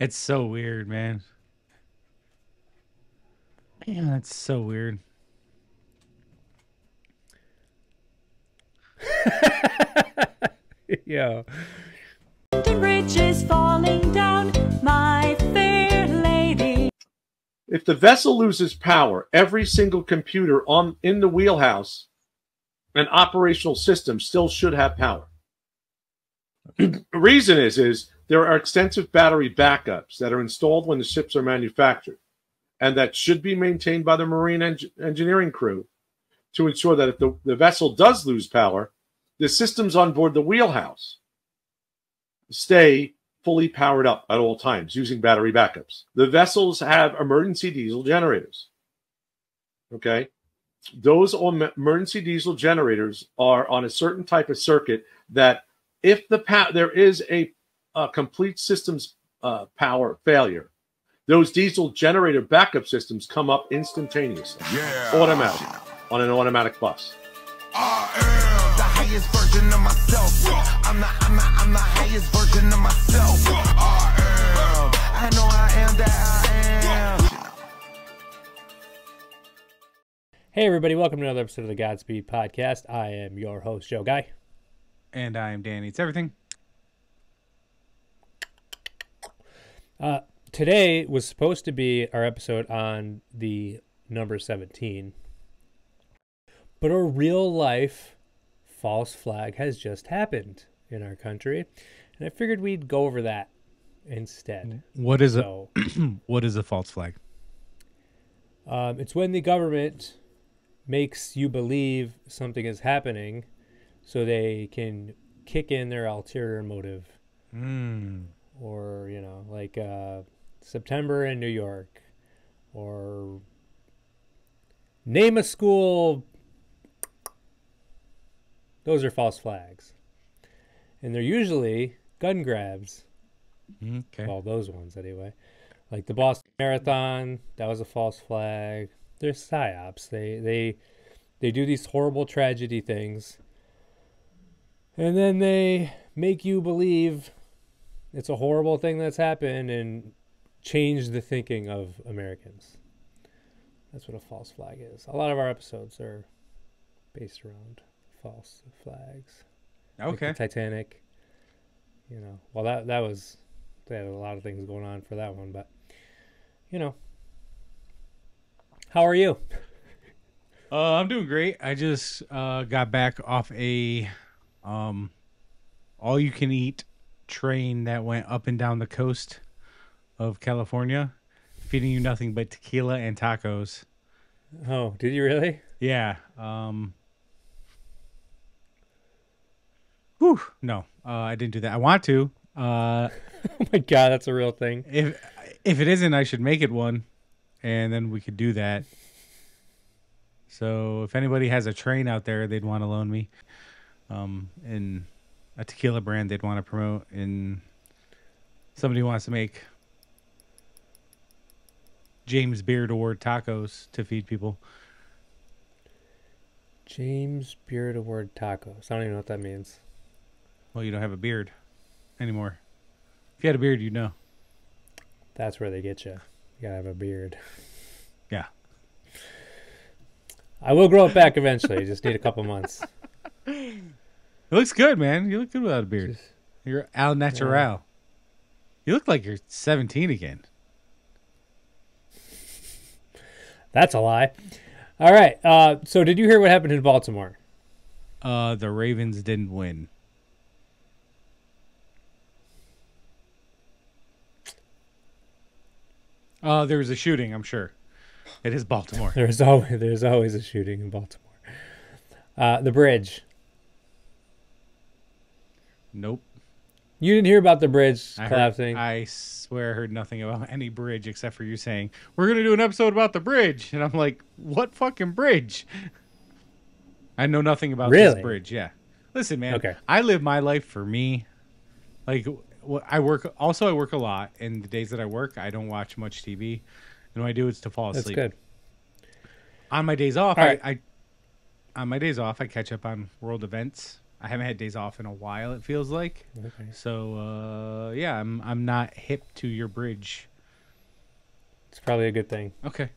It's so weird, man. Yeah, that's so weird. yeah. The bridge is falling down, my fair lady. If the vessel loses power, every single computer on in the wheelhouse and operational system still should have power. the reason is is there are extensive battery backups that are installed when the ships are manufactured and that should be maintained by the marine eng- engineering crew to ensure that if the, the vessel does lose power, the systems on board the wheelhouse stay fully powered up at all times using battery backups. The vessels have emergency diesel generators. Okay. Those emergency diesel generators are on a certain type of circuit that if the there is a, a complete systems uh, power failure, those diesel generator backup systems come up instantaneously, Yeah. automatic, on an automatic bus. I am the highest version of myself. I'm the, I'm the, I'm the highest version of myself. I am. I know I am that I am. Hey, everybody, welcome to another episode of the Godspeed Podcast. I am your host, Joe Guy. And I'm Danny. It's everything. Uh, today was supposed to be our episode on the number 17, but a real life false flag has just happened in our country, and I figured we'd go over that instead. What is So, a what is a false flag? um, it's when the government makes you believe something is happening so they can kick in their ulterior motive. Mm. Or you know like uh, september in new york or name a school. Those are false flags. And they're usually gun grabs. Okay. well those ones anyway. Like the boston marathon that was a false flag. They're psyops. They they they do these horrible tragedy things. And then they make you believe it's a horrible thing that's happened and change the thinking of Americans. That's what a false flag is. A lot of our episodes are based around false flags. Like Okay. the Titanic. You know, well that that was they had a lot of things going on for that one, but you know. How are you? Uh, I'm doing great. I just uh, got back off a um, all you can eat train that went up and down the coast of California, feeding you nothing but tequila and tacos. Oh, did you really? Yeah. Um. Whew, no, uh, I didn't do that. I want to. Uh, Oh my god, that's a real thing. if if it isn't, I should make it one, and then we could do that. So if anybody has a train out there, they'd want to loan me, um, and a tequila brand they'd want to promote, and somebody wants to make James Beard Award tacos to feed people. James Beard Award tacos. I don't even know what that means. Well, you don't have a beard anymore. If you had a beard, you'd know. That's where they get you. You gotta have a beard. Yeah. I will grow it back eventually. Just need a couple months. It looks good, man. You look good without a beard. You're al natural. You look like you're 17 again. That's a lie. All right. Uh, so, did you hear what happened in Baltimore? Uh, the Ravens didn't win. Uh, there was a shooting, I'm sure. It is Baltimore. There's always there's always a shooting in Baltimore. Uh, the bridge. Nope. You didn't hear about the bridge I, heard, collapsing. I swear I heard nothing about any bridge except for you saying, we're going to do an episode about the bridge. And I'm like, what fucking bridge? I know nothing about Really? this bridge. Yeah. Listen, man. Okay. I live my life for me. Like, I work, also, I work a lot. And the days that I work, I don't watch much TV. And what I do, is to fall asleep. That's good. On my days off, All I. I, on my days off, I catch up on world events I haven't had days off in a while. It feels like. Okay. So uh, yeah, I'm I'm not hip to your bridge. It's probably a good thing. Okay,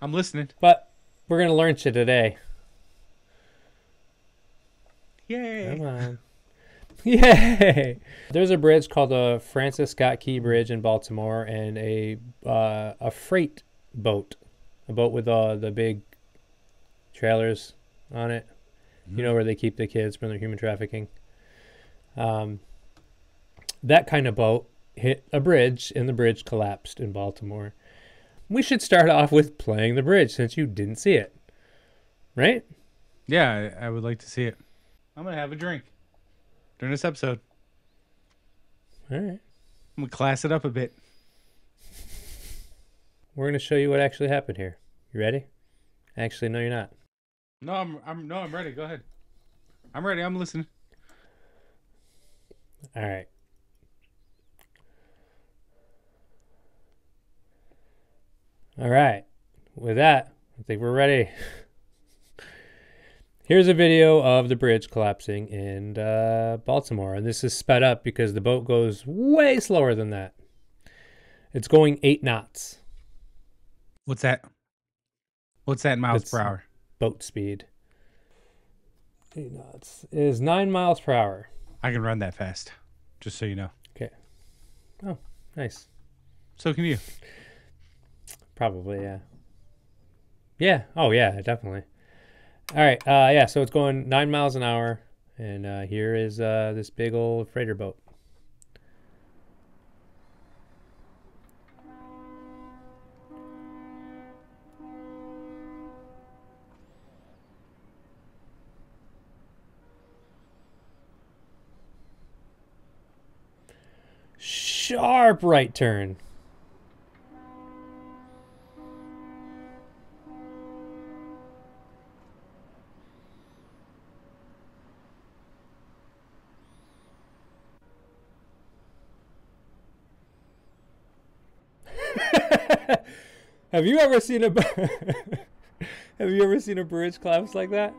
I'm listening. But we're gonna learn shit today. Yay! Come on. Yay! There's a bridge called the Francis Scott Key Bridge in Baltimore, and a uh, a freight boat, a boat with uh, the big trailers on it. You know where they keep the kids from their human trafficking. Um, that kind of boat hit a bridge, and the bridge collapsed in Baltimore. We should start off with playing the bridge since you didn't see it, right? Yeah, I, I would like to see it. I'm gonna have a drink during this episode. All right. I'm gonna class it up a bit. We're going to show you what actually happened here. You ready? Actually, no, you're not. No, I'm I'm no, I'm ready. Go ahead. I'm ready. I'm listening. All right. All right. With that, I think we're ready. Here's a video of the bridge collapsing in uh, Baltimore, and this is sped up because the boat goes way slower than that. It's going eight knots What's that? What's that miles It's- per hour? Boat speed. Eight knots is nine miles per hour. I can run that fast. Just so you know. Okay. Oh, nice. So can you. Probably, yeah. Yeah. Oh, yeah, definitely. All right. Uh, yeah. So it's going nine miles an hour, and uh, here is uh, this big old freighter boat. Sharp right turn. Have you ever seen a Have you ever seen a bridge collapse like that?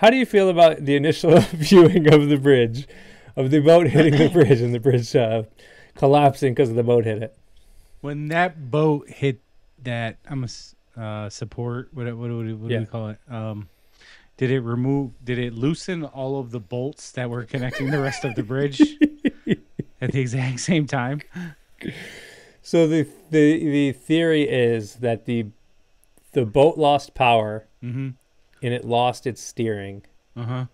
How do you feel about the initial viewing of the bridge, of the boat hitting the bridge and the bridge uh, collapsing because the boat hit it? When that boat hit that, I'm a uh, support. What what, what, what do Yeah. we call it? Um, did it remove? Did it loosen all of the bolts that were connecting the rest of the bridge at the exact same time? So the the the theory is that the the boat lost power Mm-hmm. And it lost its steering Uh huh.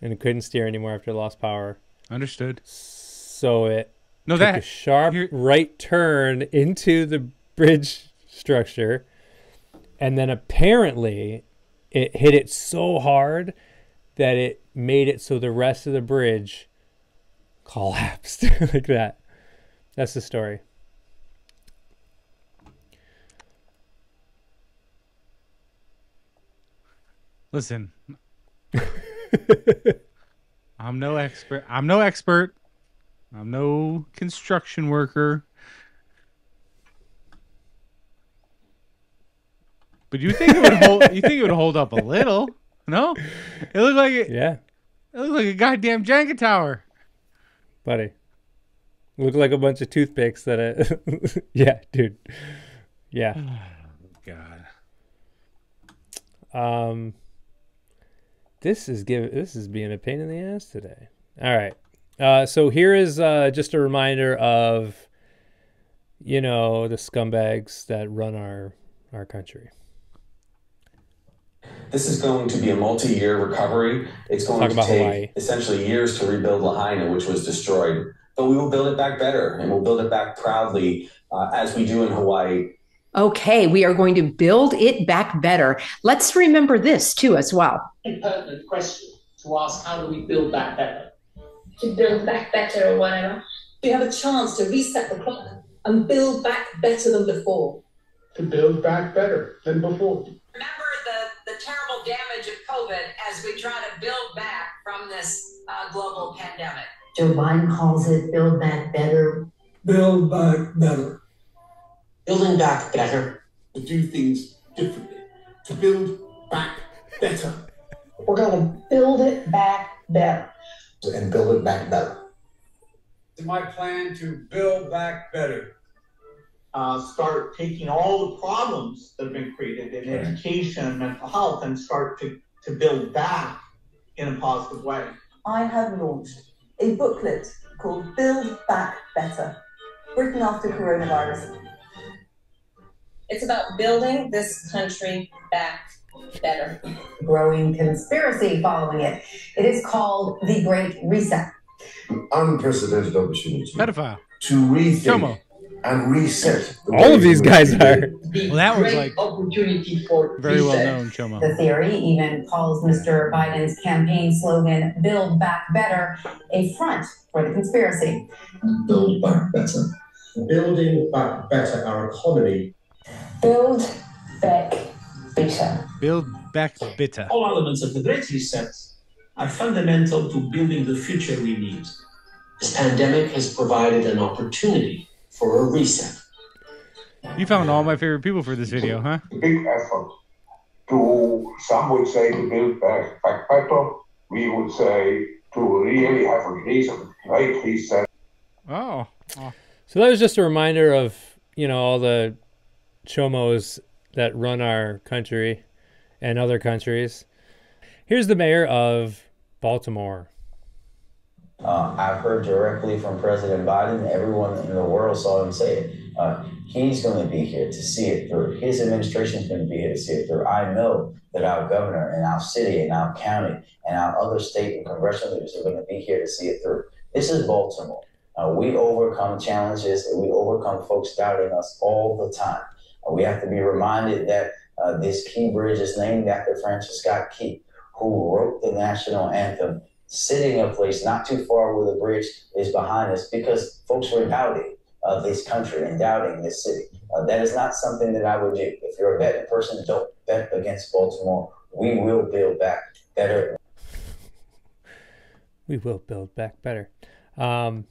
and it couldn't steer anymore after it lost power. Understood. So it No, took a that sharp here- right turn into the bridge structure, and then apparently it hit it so hard that it made it so the rest of the bridge collapsed like that. That's the story. Listen. I'm no expert. I'm no expert. I'm no construction worker. But you think it would hold? You think it would hold up a little? No, it looked like it. Yeah, It looked like a goddamn Jenga tower. buddy. Looked like a bunch of toothpicks that it. yeah, dude. Yeah. God. Um, this is give this is being a pain in the ass today. All right. Uh, so here is uh, just a reminder of, you know, the scumbags that run our our country. This is going to be a multi-year recovery. It's going to take Hawaii. essentially years to rebuild Lahaina, which was destroyed. But we will build it back better, and we'll build it back proudly, uh, as we do in Hawaii. Okay, we are going to build it back better. Let's remember this too, as well. pertinent question to ask how do we build back better? To build back better or whatever. We have a chance to reset the clock and build back better than before. To build back better than before. Remember the, the terrible damage of COVID as we try to build back from this uh, global pandemic. Joe Biden calls it build back better. Build back better. Building back better. To do things differently. To build back better. We're going to build it back better. And build it back better. It's my plan to build back better. Uh, start taking all the problems that have been created in Right. education and mental health and start to, to build back in a positive way. I have launched a booklet called Build Back Better, written after coronavirus. It's about building this country back better. Growing conspiracy following it. It is called the Great Reset. unprecedented opportunity Pedophile. to rethink Como. and reset. the All of these guys are. live. Well, that was like opportunity for very well known, Chomo. The theory even calls Mr. Biden's campaign slogan, Build Back Better, a front for the conspiracy. build back better. Building back better our economy. Build back better. Build back bitter. All elements of the Great Reset are fundamental to building the future we need. This pandemic has provided an opportunity for a reset. You found all my favorite people for this video, huh? big effort to, some would say to build back, back better. We would say to really have a reason, great reset. Oh. oh. So that was just a reminder of, you know, all the chomos that run our country and other countries. Here's the mayor of Baltimore. Uh, I've heard directly from President Biden. Everyone in the world saw him say it. Uh, he's going to be here to see it through. His administration is going to be here to see it through. I know that our governor and our city and our county and our other state and congressional leaders are going to be here to see it through. This is Baltimore. Uh, we overcome challenges and we overcome folks doubting us all the time. We have to be reminded that uh, this Key Bridge is named after Francis Scott Key, who wrote the national anthem sitting a place not too far where the bridge is behind us because folks were doubting uh, this country and doubting this city. Uh, that is not something that I would do. If you're a betting person, don't bet against Baltimore. We will build back better. We will build back better. Um,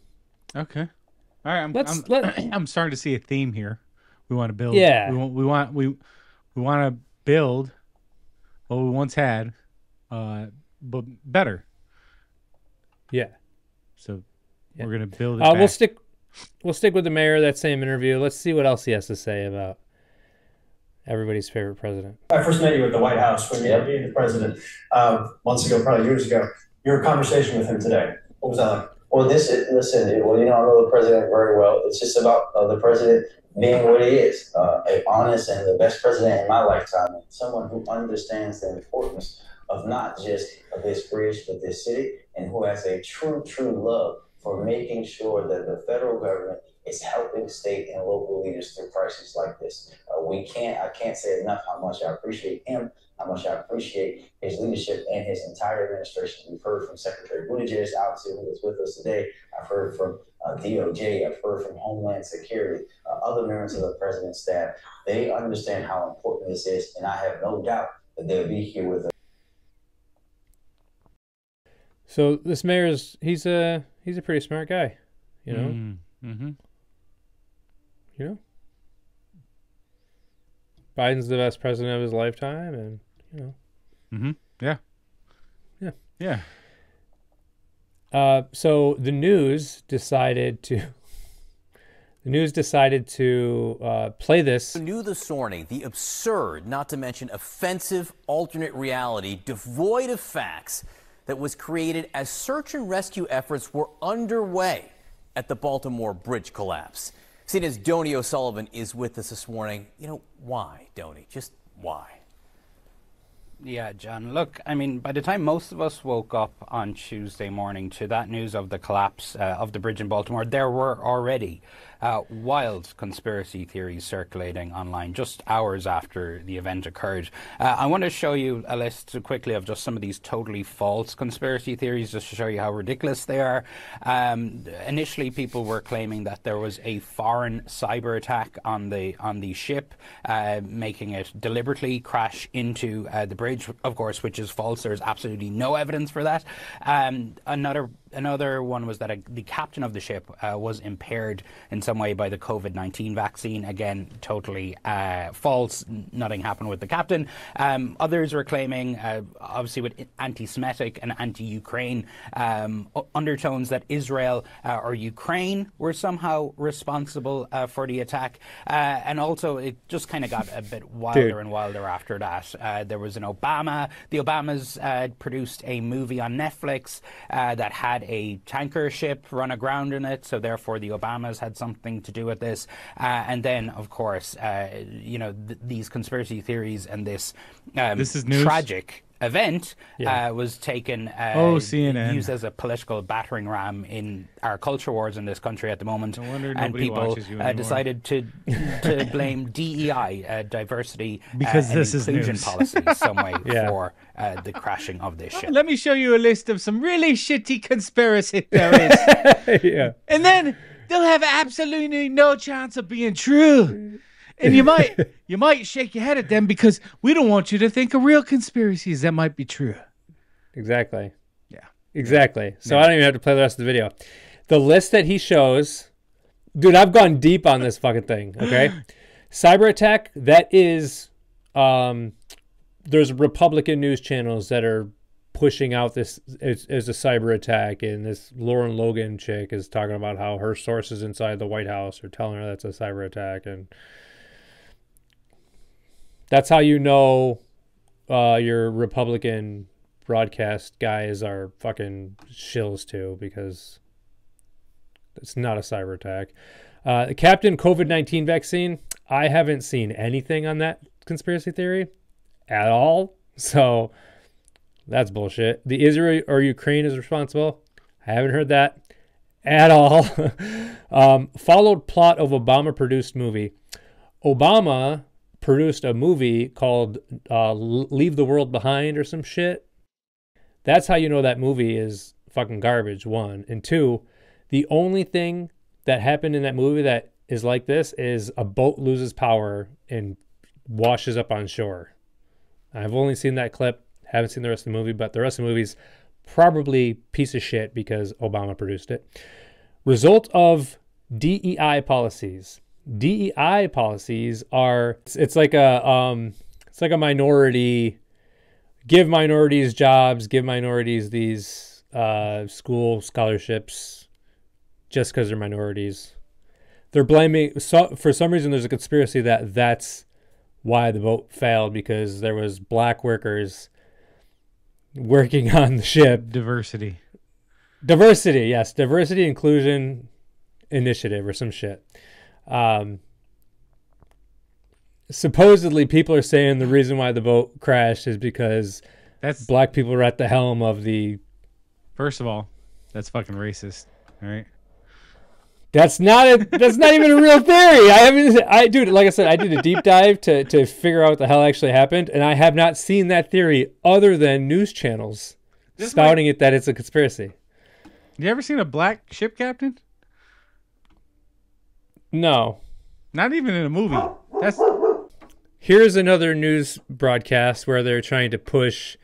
Okay. All right. I'm, Let's- I'm, let- I'm starting to see a theme here. We want to build. Yeah. We want. We want. We we want to build what we once had, uh, but better. yeah. So we're gonna build it. Uh, we'll stick. We'll stick with the mayor. That same interview. Let's see what else he has to say about everybody's favorite president. I first met you at the White House when you were being the president um, months ago, probably years ago. Your conversation with him today, what was that like? Well, this is, listen, dude, well, you know, I know the president very well. It's just about uh, the president being what he is, uh, a honest and the best president in my lifetime, and someone who understands the importance of not just of this bridge, but this city, and who has a true, true love for making sure that the federal government is helping state and local leaders through crises like this. Uh, we can't, I can't say enough how much I appreciate him, how much I appreciate his leadership and his entire administration. We've heard from Secretary Buttigieg, obviously, who is with us today. I've heard from uh, DOJ, I've heard from Homeland Security, uh, other members of the president's staff. They understand how important this is, and I have no doubt that they'll be here with us. So this mayor's he's a he's a pretty smart guy, you know. Mm, mm-hmm. You know. Biden's the best president of his lifetime, and you know. Mm-hmm. Yeah. Yeah. Yeah. Uh, so the news decided to. The news decided to uh, play this. New this morning, the absurd, not to mention offensive alternate reality devoid of facts that was created as search and rescue efforts were underway at the Baltimore bridge collapse. CNN's Donie O'Sullivan is with us this morning. You know, why, Donny? Just why? Yeah, John. Look, I mean, by the time most of us woke up on Tuesday morning to that news of the collapse uh, of the bridge in Baltimore, there were already uh, wild conspiracy theories circulating online just hours after the event occurred. Uh, I want to show you a list quickly of just some of these totally false conspiracy theories, just to show you how ridiculous they are. Um, initially, people were claiming that there was a foreign cyber attack on the on the ship, uh, making it deliberately crash into uh, the bridge. Of course, which is false. There's absolutely no evidence for that. Um, another another one was that a, the captain of the ship uh, was impaired in some way by the COVID 19 vaccine. Again, totally uh, false. Nothing happened with the captain. Um, others were claiming, uh, obviously, with anti Semitic and anti Ukraine um, undertones, that Israel uh, or Ukraine were somehow responsible uh, for the attack. Uh, and also, it just kind of got a bit wilder Dude. and wilder after that. Uh, there was an Obama. The Obamas uh, produced a movie on Netflix uh, that had a tanker ship run aground in it, so therefore the Obamas had something to do with this. Uh, and then, of course, uh, you know th- these conspiracy theories and this um, This is news? tragic event Yeah. uh, was taken uh, Oh, CNN. used as a political battering ram in our culture wars in this country at the moment wonder and people uh, decided to to blame DEI uh, diversity Because uh, and this is inclusion news. policies some way Yeah. for uh, the crashing of this ship Let me show you a list of some really shitty conspiracy theories. yeah. And then they'll have absolutely no chance of being true. And you might you might shake your head at them because we don't want you to think of real conspiracies that might be true. Exactly. Yeah. Exactly. So Yeah. I don't even have to play the rest of the video. The list that he shows, dude, I've gone deep on this fucking thing. Okay, cyber attack. That is, um, there's Republican news channels that are pushing out this as, as a cyber attack, and this Lauren Logan chick is talking about how her sources inside the White House are telling her that's a cyber attack, and that's how you know uh, your Republican broadcast guys are fucking shills too because it's not a cyber attack. Uh, the Captain COVID 19 vaccine, I haven't seen anything on that conspiracy theory at all. So that's bullshit. The Israel or Ukraine is responsible. I haven't heard that at all. um, followed plot of Obama produced movie. Obama produced a movie called uh, Leave the World Behind or some shit. That's how you know that movie is fucking garbage, one. And two, the only thing that happened in that movie that is like this is a boat loses power and washes up on shore. I've only seen that clip, haven't seen the rest of the movie, but the rest of the movie's probably piece of shit because Obama produced it. Result of DEI policies. DEI policies are it's, it's like a um it's like a minority give minorities jobs, give minorities these uh, school scholarships just because they're minorities. They're blaming so, for some reason. There's a conspiracy that that's why the vote failed because there was black workers working on the ship. Diversity. Diversity, yes, diversity inclusion initiative or some shit. Um, supposedly, people are saying the reason why the boat crashed is because that's black people are at the helm of the. First of all, that's fucking racist. All right. That's not a. That's not even a real theory. I haven't. I dude, like I said, I did a deep dive to to figure out what the hell actually happened, and I have not seen that theory other than news channels This spouting it that it's a conspiracy. You ever seen a black ship captain? No. Not even in a movie. That's Here's another news broadcast where they're trying to push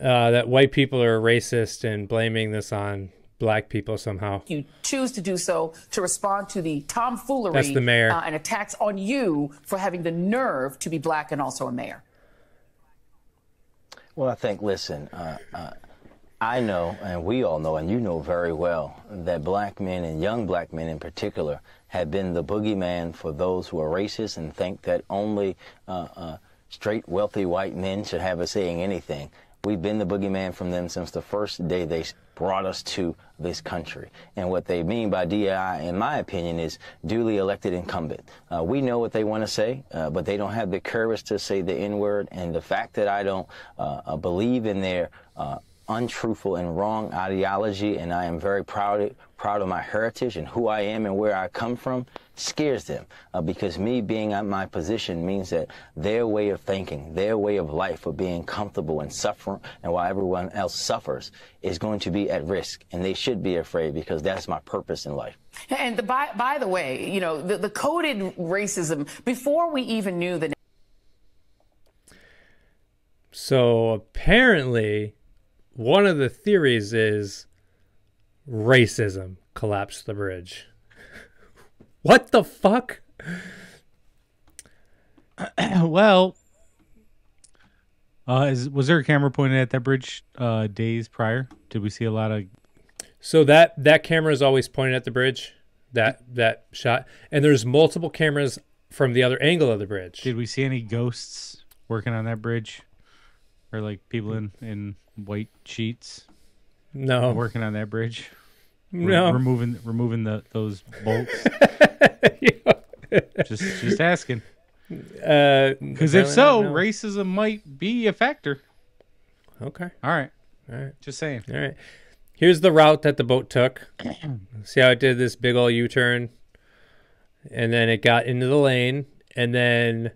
uh, that white people are racist and blaming this on black people somehow. You choose to do so to respond to the tomfoolery That's the mayor. Uh, and attacks on you for having the nerve to be black and also a mayor. Well, I think, listen, uh, uh, I know, and we all know, and you know very well, that black men and young black men in particular have been the boogeyman for those who are racist and think that only uh, uh, straight, wealthy white men should have a say in anything. We've been the boogeyman from them since the first day they brought us to this country. And what they mean by DEI, in my opinion, is duly elected incumbent. Uh, we know what they want to say, uh, but they don't have the courage to say the N word. And the fact that I don't uh, uh, believe in their uh, untruthful and wrong ideology, and I am very proud proud of my heritage and who I am and where I come from, scares them. Uh, because me being at my position means that their way of thinking, their way of life of being comfortable and suffering, and while everyone else suffers, is going to be at risk, and they should be afraid because that's my purpose in life. And the, by, by the way, you know, the, the coded racism, before we even knew the So apparently, one of the theories is racism collapsed the bridge. what the fuck? well, uh, is was there a camera pointed at that bridge uh, days prior? Did we see a lot of? So that that camera is always pointed at the bridge. That that shot, and there's multiple cameras from the other angle of the bridge. Did we see any ghosts working on that bridge, or like people in in white sheets? No, working on that bridge. Re- No. removing removing the those bolts. just just asking. Uh, Because if so, racism might be a factor. Okay. All right. All right. Just saying. All right. Here's the route that the boat took. See how it did this big old U turn? And then it got into the lane. And then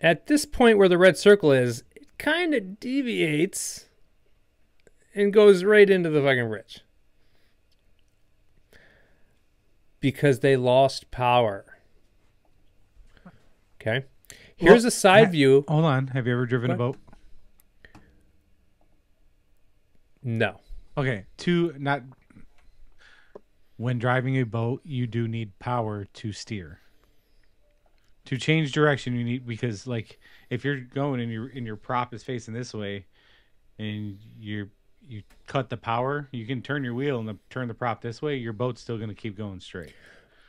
at this point where the red circle is, it kind of deviates and goes right into the fucking bridge. Because they lost power. Okay. Here's Well, a side ha- view. Hold on. Have you ever driven a boat? No. Okay. Two not when driving a boat, you do need power to steer. To change direction, you need because like if you're going and your and your prop is facing this way, and you're you cut the power, you can turn your wheel and the, turn the prop this way. Your boat's still going to keep going straight.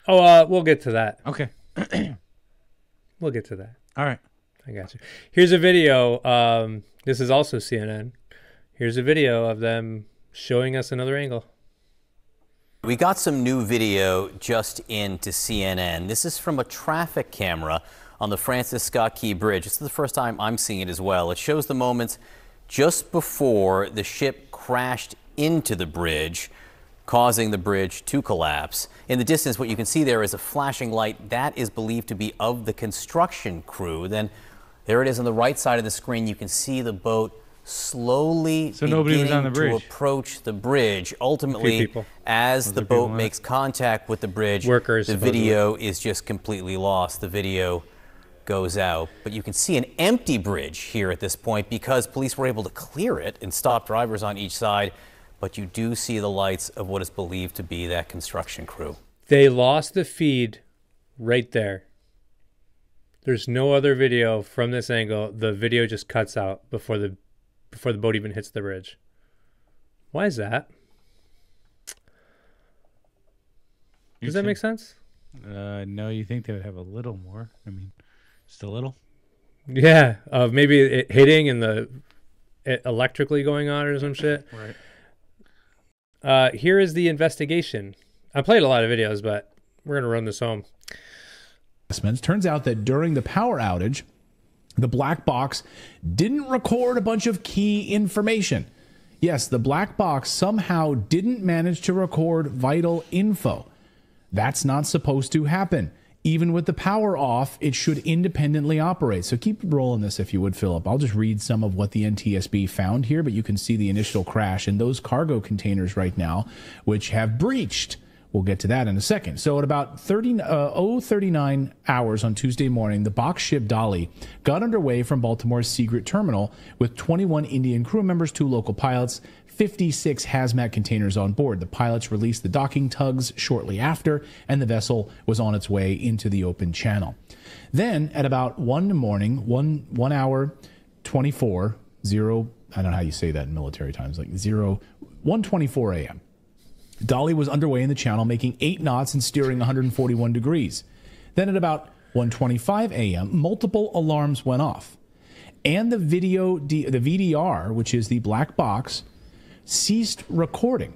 Oh, uh, we'll get to that. Okay. We'll get to that. All right. I got you. Here's a video. Um, this is also CNN. Here's a video of them showing us another angle. We got some new video just into CNN. This is from a traffic camera on the Francis Scott Key Bridge. This is the first time I'm seeing it as well. It shows the moments just before the ship crashed into the bridge, causing the bridge to collapse. In the distance, what you can see there is a flashing light. That is believed to be of the construction crew. Then there it is on the right side of the screen. You can see the boat slowly So nobody was on the beginning bridge. to approach the bridge. Ultimately, as Was the boat makes contact with the bridge, Workers, the video is just completely lost. The video goes out. But you can see an empty bridge here at this point because police were able to clear it and stop drivers on each side. But you do see the lights of what is believed to be that construction crew. They lost the feed right there. There's no other video from this angle. The video just cuts out before the before the boat even hits the bridge. Why is that? Does that make sense? Uh, no, you think they would have a little more? I mean, just a little. Yeah, of maybe it hitting and the it electrically going on or some shit. Right. Uh, here is the investigation. I played a lot of videos, but we're gonna run this home. Turns out that during the power outage, the black box didn't record a bunch of key information. Yes, the black box somehow didn't manage to record vital info. That's not supposed to happen. Even with the power off, it should independently operate. So keep rolling this if you would, Philip. I'll just read some of what the NTSB found here, but you can see the initial crash in those cargo containers right now, which have breached. We'll get to that in a second. So at about 30, uh, 039 hours on Tuesday morning, the box ship Dali got underway from Baltimore's Seagirt Terminal with 21 Indian crew members, two local pilots, 56 hazmat containers on board. The pilots released the docking tugs shortly after, and the vessel was on its way into the open channel. Then, at about 1 in the morning, 1, 1 hour 24, 0, I don't know how you say that in military times, like 0, 124 a.m. Dali was underway in the channel, making 8 knots and steering 141 degrees. Then at about 1:25 a.m., multiple alarms went off. and the video, the VDR, which is the black box, ceased recording.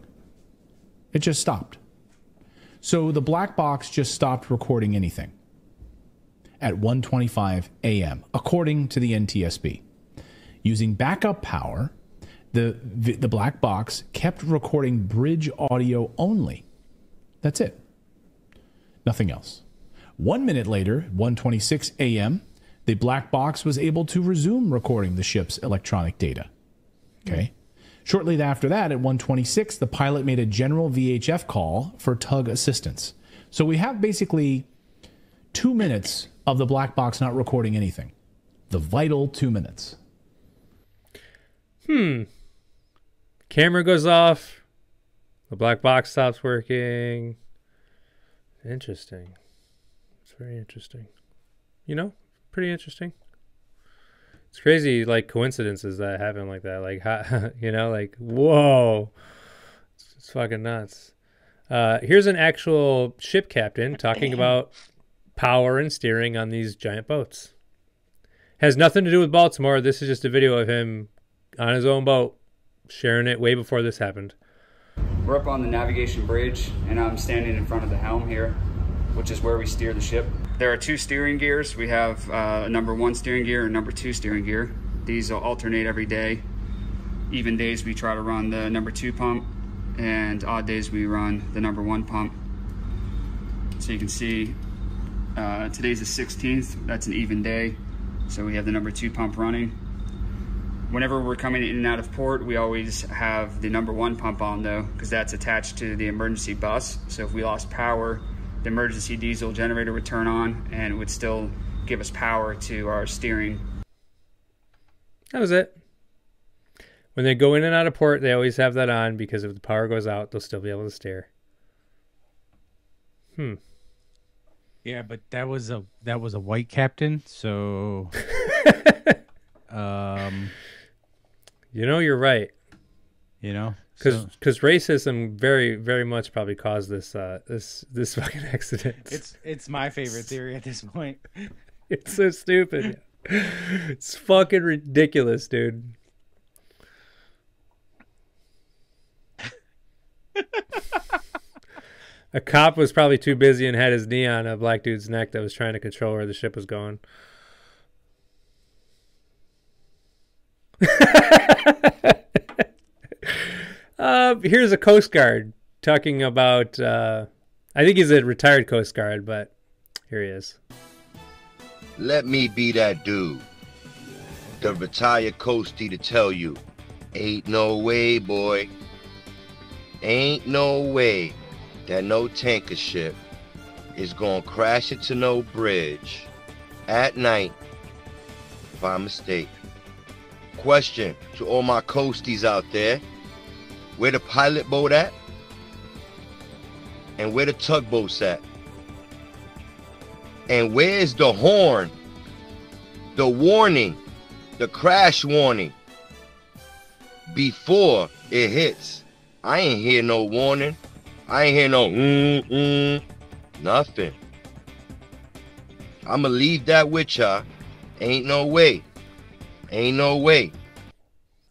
It just stopped. So the black box just stopped recording anything at 1:25 a.m. according to the NTSB. Using backup power, the the black box kept recording bridge audio only. That's it. Nothing else. 1 minute later, 1:26 a.m., the black box was able to resume recording the ship's electronic data. Okay. Shortly after that, at 126, the pilot made a general VHF call for tug assistance. So we have basically two minutes of the black box not recording anything. The vital two minutes. Hmm. Camera goes off. The black box stops working. Interesting. It's very interesting. You know, pretty interesting. It's crazy, like coincidences that happen like that. Like, how, you know, like whoa, it's, it's fucking nuts. Uh, here's an actual ship captain talking about power and steering on these giant boats. Has nothing to do with Baltimore. This is just a video of him on his own boat, sharing it way before this happened. We're up on the navigation bridge, and I'm standing in front of the helm here, which is where we steer the ship. There are two steering gears. We have uh, number one steering gear and number two steering gear. These will alternate every day. Even days we try to run the number two pump, and odd days we run the number one pump. So you can see uh, today's the 16th. That's an even day. So we have the number two pump running. Whenever we're coming in and out of port, we always have the number one pump on though, because that's attached to the emergency bus. So if we lost power, the emergency diesel generator would turn on and it would still give us power to our steering. That was it. When they go in and out of port, they always have that on because if the power goes out, they'll still be able to steer. Hmm. Yeah, but that was a that was a white captain, so um You know, you're right. You know, because because racism very very much probably caused this uh this this fucking accident. it's it's my favorite theory at this point. it's so stupid. it's fucking ridiculous, dude. a cop was probably too busy and had his knee on a black dude's neck that was trying to control where the ship was going. uh, here's a Coast Guard talking about. Uh, I think he's a retired Coast Guard, but here he is. Let me be that dude, the retired coastie to tell you, ain't no way, boy. Ain't no way that no tanker ship is gonna crash into no bridge at night by mistake. Question to all my coasties out there where the pilot boat at? And where the tugboats at? And where's the horn? The warning, the crash warning before it hits. I ain't hear no warning. I ain't hear no mm mm nothing. I'ma leave that with y'all. Ain't no way. Ain't no way.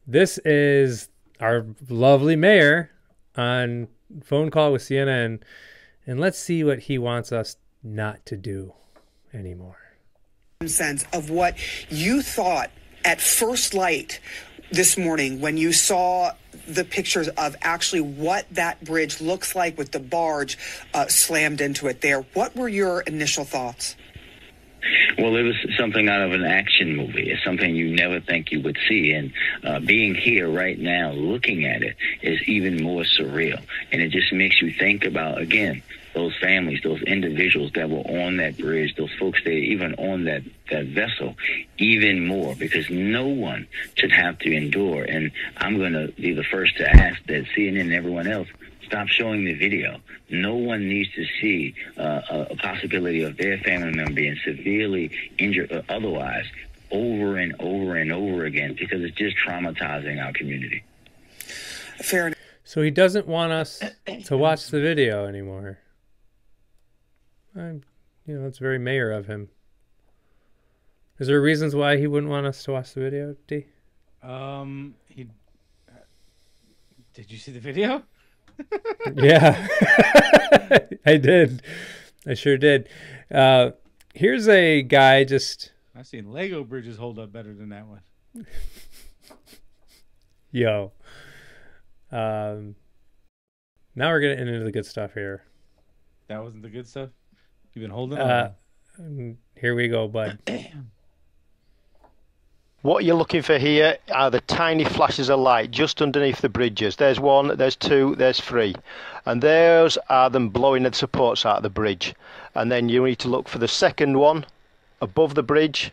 This is our lovely mayor on phone call with CNN, and let's see what he wants us not to do anymore. sense of what you thought at first light this morning when you saw the pictures of actually what that bridge looks like with the barge uh, slammed into it there. What were your initial thoughts? Well, it was something out of an action movie. It's something you never think you would see. And uh, being here right now, looking at it, is even more surreal. And it just makes you think about, again, those families, those individuals that were on that bridge, those folks that even on that, that vessel, even more, because no one should have to endure. And I'm going to be the first to ask that CNN and everyone else stop showing the video. No one needs to see uh, a, a possibility of their family member being severely injured or otherwise over and over and over again because it's just traumatizing our community. Fair enough. So he doesn't want us to watch the video anymore. I'm, you know, it's very mayor of him. Is there reasons why he wouldn't want us to watch the video, D? Um, he. Did you see the video? Yeah, I did. I sure did. Uh, here's a guy just. I've seen Lego bridges hold up better than that one. Yo. Um, now we're getting into the good stuff here. That wasn't the good stuff. You've been holding Uh, on. mm, here we go, bud. What you're looking for here are the tiny flashes of light just underneath the bridges. There's one, there's two, there's three. And those are them blowing the supports out of the bridge. And then you need to look for the second one above the bridge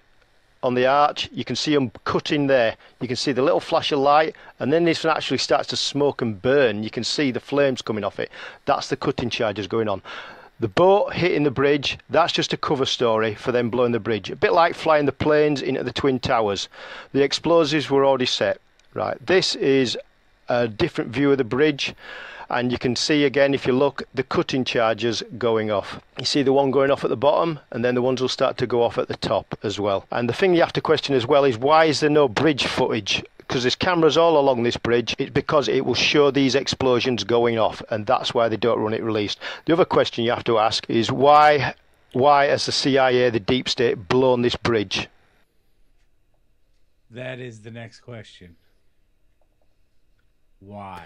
on the arch. You can see them cutting there. You can see the little flash of light. And then this one actually starts to smoke and burn. You can see the flames coming off it. That's the cutting charges going on. The boat hitting the bridge, that's just a cover story for them blowing the bridge. A bit like flying the planes into the Twin Towers. The explosives were already set. Right, this is a different view of the bridge. And you can see again, if you look, the cutting charges going off. You see the one going off at the bottom, and then the ones will start to go off at the top as well. And the thing you have to question as well is why is there no bridge footage? Because there's cameras all along this bridge. It's because it will show these explosions going off, and that's why they don't run it released. The other question you have to ask is why, why has the CIA, the deep state, blown this bridge? That is the next question. Why?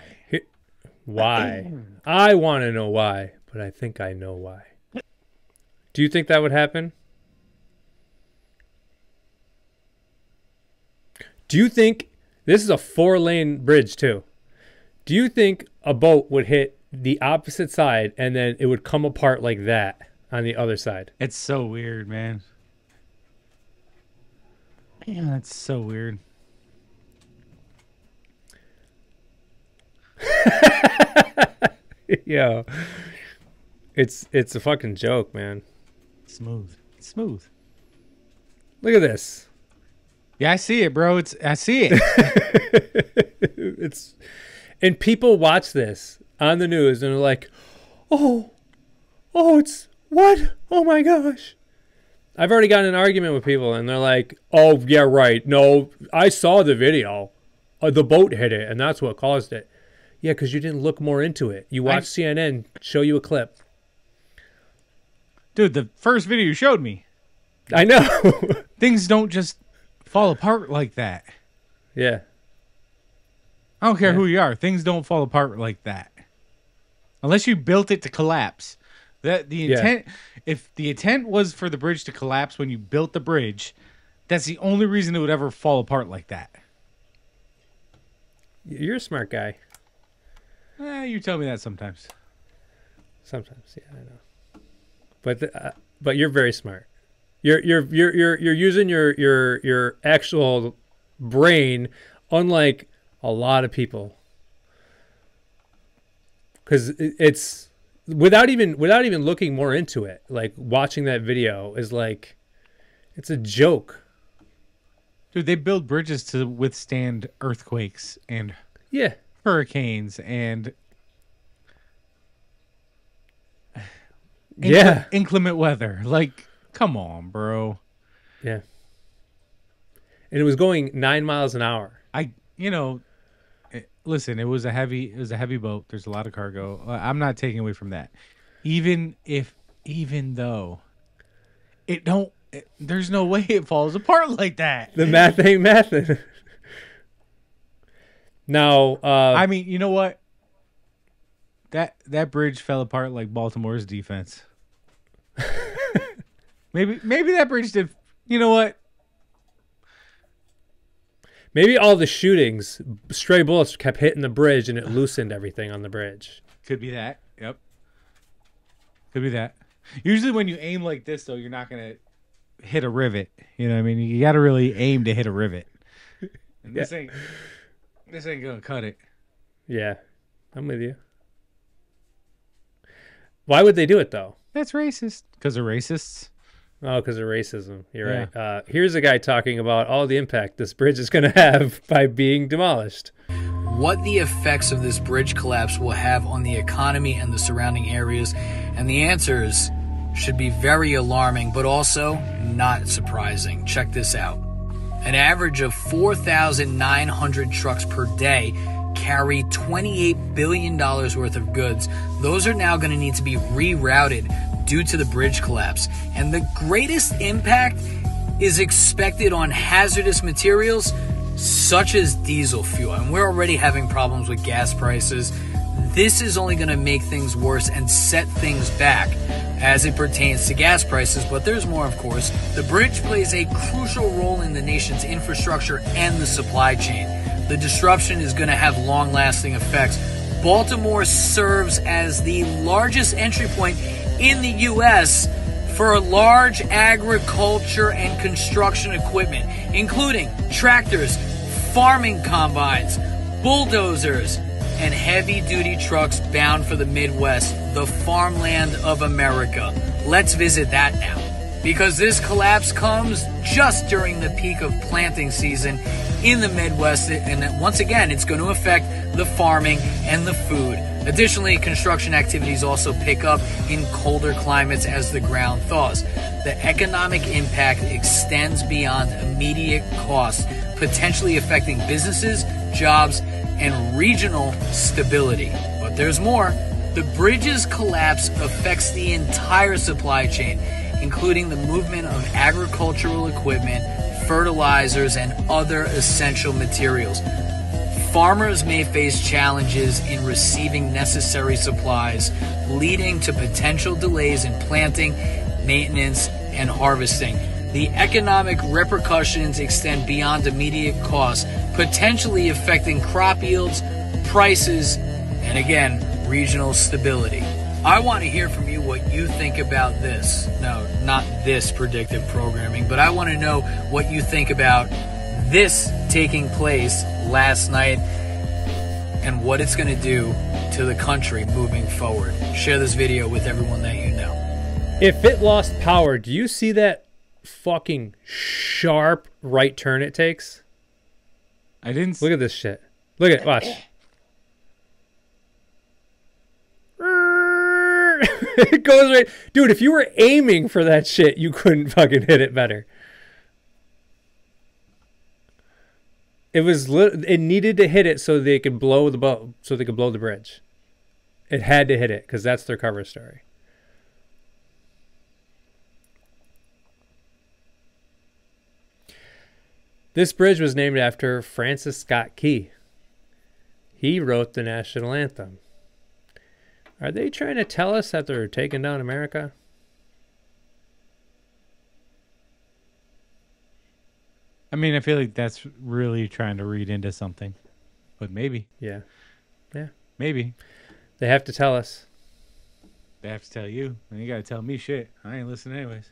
Why? I want to know why, but I think I know why. Do you think that would happen? Do you think this is a four lane bridge too? Do you think a boat would hit the opposite side and then it would come apart like that on the other side? It's so weird, man. Man, that's so weird. Yo. It's it's a fucking joke, man. Smooth. Smooth. Look at this. Yeah, I see it, bro. It's I see it. it's and people watch this on the news and are like, "Oh, oh, it's what? Oh my gosh!" I've already gotten an argument with people, and they're like, "Oh yeah, right. No, I saw the video. Uh, the boat hit it, and that's what caused it." Yeah, because you didn't look more into it. You watched CNN show you a clip. Dude, the first video you showed me. I know. Things don't just fall apart like that. Yeah. I don't care who you are. Things don't fall apart like that. Unless you built it to collapse. That the Yeah. intent if the intent was for the bridge to collapse when you built the bridge, that's the only reason it would ever fall apart like that. You're a smart guy. Eh, you tell me that sometimes. Sometimes, yeah, I know. But the, uh, but you're very smart. You're you're you're you're you're using your your your actual brain, unlike a lot of people. Because it's without even without even looking more into it, like watching that video is like, it's a joke. Dude, they build bridges to withstand earthquakes and Yeah. hurricanes and Yeah. inclement weather. Like, come on, bro. Yeah. And it was going nine miles an hour. I, you know, eh, listen, it was a heavy, it was a heavy boat. There's a lot of cargo. I'm not taking away from that. Even if, even though, it don't. It, there's no way it falls apart like that. The math ain't mathing. now, uh, I mean, you know what? That that bridge fell apart like Baltimore's defense. maybe maybe that bridge did. You know what? Maybe all the shootings, stray bullets kept hitting the bridge and it loosened everything on the bridge. Could be that. Yep. Could be that. Usually, when you aim like this, though, you're not gonna hit a rivet. You know, what I mean, you got to really aim to hit a rivet. And this ain't this ain't gonna cut it. Yeah, I'm with you. Why would they do it though? That's racist. Because they're racists. Oh, because of racism. You're Yeah. right. Uh, here's a guy talking about all the impact this bridge is going to have by being demolished. what the effects of this bridge collapse will have on the economy and the surrounding areas. And the answers should be very alarming, but also not surprising. Check this out. An average of 4,900 trucks per day carry $28 billion worth of goods. Those are now going to need to be rerouted due to the bridge collapse. And the greatest impact is expected on hazardous materials such as diesel fuel. And we're already having problems with gas prices. This is only going to make things worse and set things back as it pertains to gas prices, but there's more, of course. The bridge plays a crucial role in the nation's infrastructure and the supply chain. The disruption is going to have long lasting effects. Baltimore serves as the largest entry point in the U.S. for large agriculture and construction equipment, including tractors, farming combines, bulldozers, and heavy duty trucks bound for the Midwest, the farmland of America. Let's visit that now. Because this collapse comes just during the peak of planting season in the Midwest, and once again, it's going to affect the farming and the food. Additionally, construction activities also pick up in colder climates as the ground thaws. The economic impact extends beyond immediate costs, potentially affecting businesses, jobs, and regional stability. But there's more. The bridge's collapse affects the entire supply chain, including the movement of agricultural equipment, fertilizers, and other essential materials. Farmers may face challenges in receiving necessary supplies, leading to potential delays in planting, maintenance, and harvesting. The economic repercussions extend beyond immediate costs, potentially affecting crop yields, prices, and again, regional stability. I want to hear from what you think about this. No, not this predictive programming, but I want to know what you think about this taking place last night and what it's going to do to the country moving forward. Share this video with everyone that you know. If it lost power, do you see that fucking sharp right turn it takes? I didn't look at this shit. Look at it. Watch. it goes right, dude. If you were aiming for that shit, you couldn't fucking hit it better. It was lit- it needed to hit it so they could blow the so they could blow the bridge. It had to hit it because that's their cover story. This bridge was named after Francis Scott Key. He wrote the national anthem. Are they trying to tell us that they're taking down America? I mean, I feel like that's really trying to read into something, but maybe. Yeah. Yeah. Maybe. They have to tell us. They have to tell you, and you got to tell me shit. I ain't listening anyways.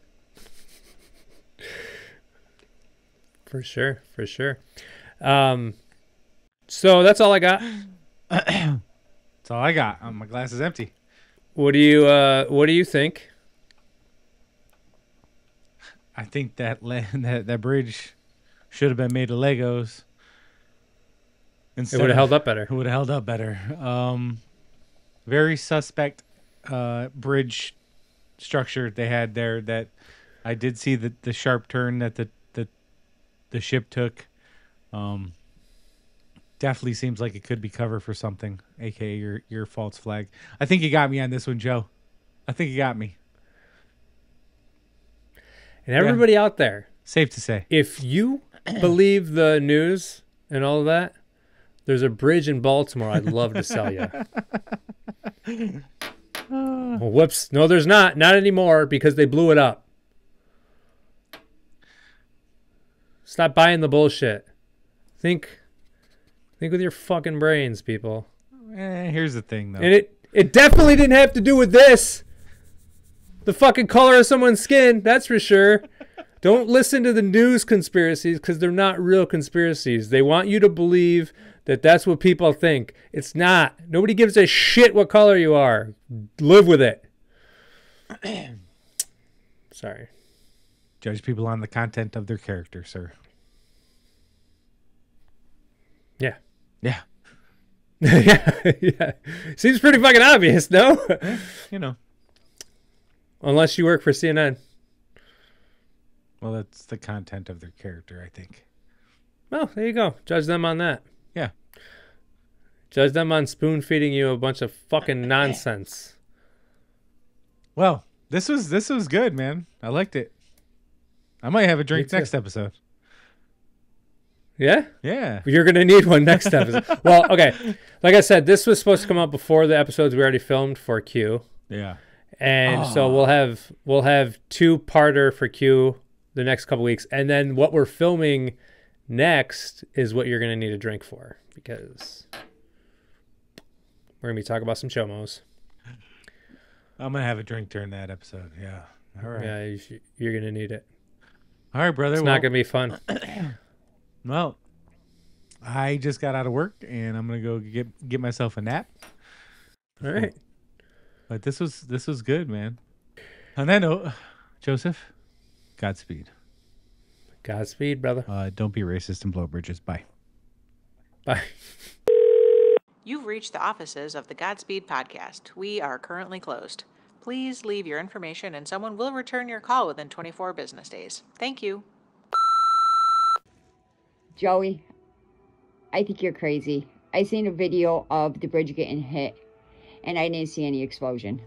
For sure, for sure. Um, so that's all I got. That's all I got. Um, my glass is empty. What do you uh, What do you think? I think that le- that that bridge should have been made of Legos. It would have held up better. It would have held up better. Um, very suspect uh, bridge structure they had there. That I did see the the sharp turn that the the the ship took. Um, definitely seems like it could be cover for something, aka your your false flag. I think you got me on this one, Joe. I think you got me. And everybody out there, safe to say, if you believe the news and all of that, there's a bridge in Baltimore I'd love to sell you. well, whoops. No, there's not. Not anymore because they blew it up. Stop buying the bullshit. Think think with your fucking brains, people. Eh, here's the thing though. And it it definitely didn't have to do with this. The fucking color of someone's skin, that's for sure. Don't listen to the news conspiracies because they're not real conspiracies. They want you to believe that that's what people think. It's not. Nobody gives a shit what color you are. Live with it. Sorry. Judge people on the content of their character, sir. Yeah. Yeah. yeah. yeah. Seems pretty fucking obvious, no? you know. unless you work for CNN. Well, that's the content of their character, I think. Well, there you go. Judge them on that. Yeah. Judge them on spoon feeding you a bunch of fucking nonsense. Well, this was this was good, man. I liked it. I might have a drink next episode. Yeah? Yeah. You're going to need one next episode. well, okay. Like I said, this was supposed to come out before the episodes we already filmed for Q. Yeah. And so Oh. we'll have we'll have two parter for Q the next couple weeks. And then what we're filming next is what you're going to need a drink for because we're going to be talking about some chomos. I'm gonna have a drink during that episode. Yeah. All right. Yeah, you you're going to need it. All right, brother. It's well- not going to be fun. Well, I just got out of work and I'm gonna go get get myself a nap. All right. But this was this was good, man. On that note, Joseph, Godspeed. Godspeed, brother. Uh, don't be racist and blow bridges. Bye. Bye. You've reached the offices of the Godspeed podcast. We are currently closed. Please leave your information and someone will return your call within 24 business days. Thank you. Joey, I think you're crazy. I seen a video of the bridge getting hit, and I didn't see any explosion.